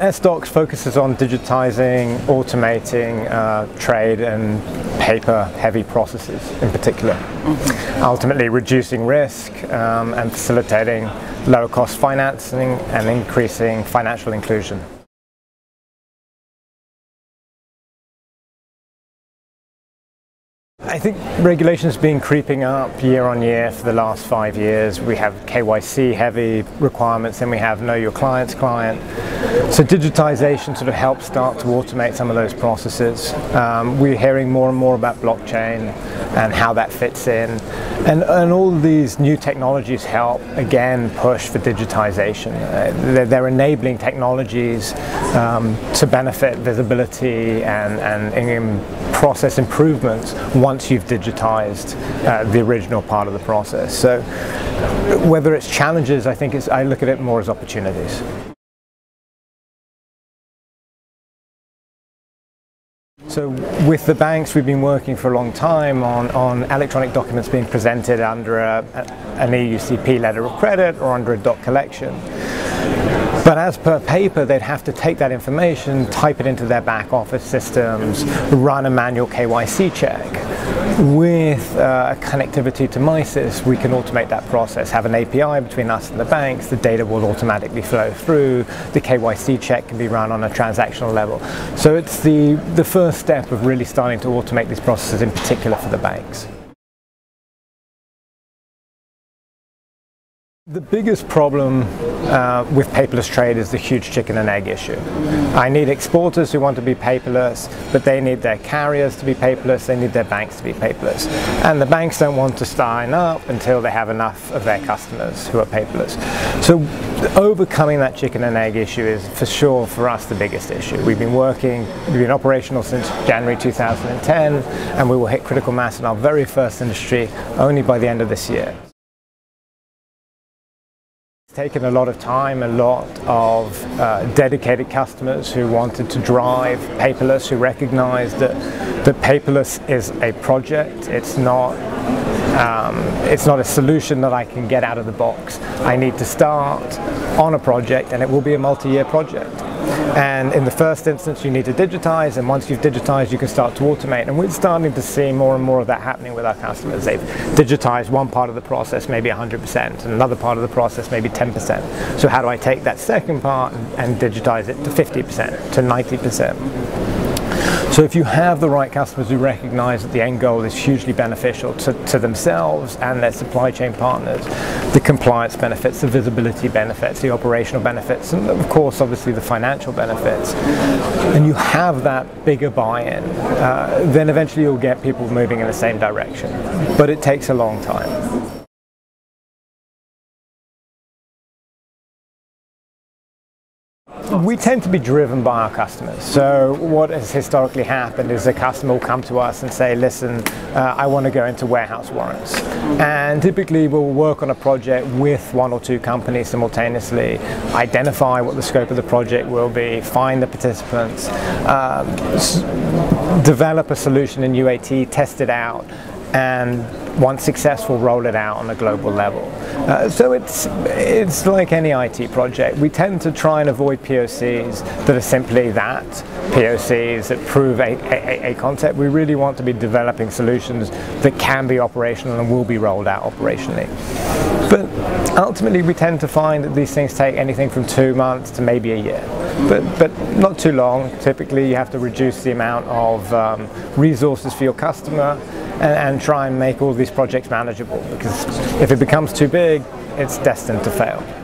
essDOCS focuses on digitizing, automating uh, trade and paper-heavy processes in particular, mm-hmm. ultimately reducing risk um, and facilitating lower-cost financing and increasing financial inclusion. I think regulation has been creeping up year on year for the last five years. We have KYC heavy requirements, and we have know your client's client. So digitization sort of helps start to automate some of those processes. Um, we're hearing more and more about blockchain and how that fits in. And, and all these new technologies help, again, push for digitization. Uh, they're, they're, enabling technologies um, to benefit visibility and, and, and process improvements once you've digitized uh, the original part of the process. So whether it's challenges, I think I look at it more as opportunities. So with the banks, we've been working for a long time on, on electronic documents being presented under a, an EUCP letter of credit or under a doc collection. But as per paper, they'd have to take that information, type it into their back office systems, run a manual KYC check. With uh, connectivity to Misys, we can automate that process, have an API between us and the banks, the data will automatically flow through, the KYC check can be run on a transactional level. So it's the, the first step of really starting to automate these processes in particular for the banks. The biggest problem uh, with paperless trade is the huge chicken and egg issue. I need exporters who want to be paperless, but they need their carriers to be paperless, they need their banks to be paperless. And the banks don't want to sign up until they have enough of their customers who are paperless. So overcoming that chicken and egg issue is for sure for us the biggest issue. We've been working, we've been operational since January 2010, and we will hit critical mass in our very first industry only by the end of this year. It's taken a lot of time, a lot of uh, dedicated customers who wanted to drive paperless, who recognized that, that paperless is a project. It's not, um, it's not a solution that I can get out of the box. I need to start on a project and it will be a multi-year project. And in the first instance, you need to digitize, and once you've digitized, you can start to automate. And we're starting to see more and more of that happening with our customers. They've digitized one part of the process, maybe 100%, and another part of the process, maybe 10%. So how do I take that second part and digitize it to 50%, to 90%? So if you have the right customers who recognize that the end goal is hugely beneficial to, to themselves and their supply chain partners, the compliance benefits, the visibility benefits, the operational benefits, and of course obviously the financial benefits, and you have that bigger buy-in, uh, then eventually you'll get people moving in the same direction. But it takes a long time. We tend to be driven by our customers. So what has historically happened is a customer will come to us and say, listen, uh, I want to go into warehouse warrants. And typically we'll work on a project with one or two companies simultaneously, identify what the scope of the project will be, find the participants, um, develop a solution in UAT, test it out, and once successful, roll it out on a global level. Uh, so it's, it's like any IT project. We tend to try and avoid POCs that are simply that, POCs that prove a, a, a concept. We really want to be developing solutions that can be operational and will be rolled out operationally. But ultimately we tend to find that these things take anything from two months to maybe a year. But, but not too long. Typically you have to reduce the amount of um, resources for your customer and, and try and make all these projects manageable because if it becomes too big, it's destined to fail.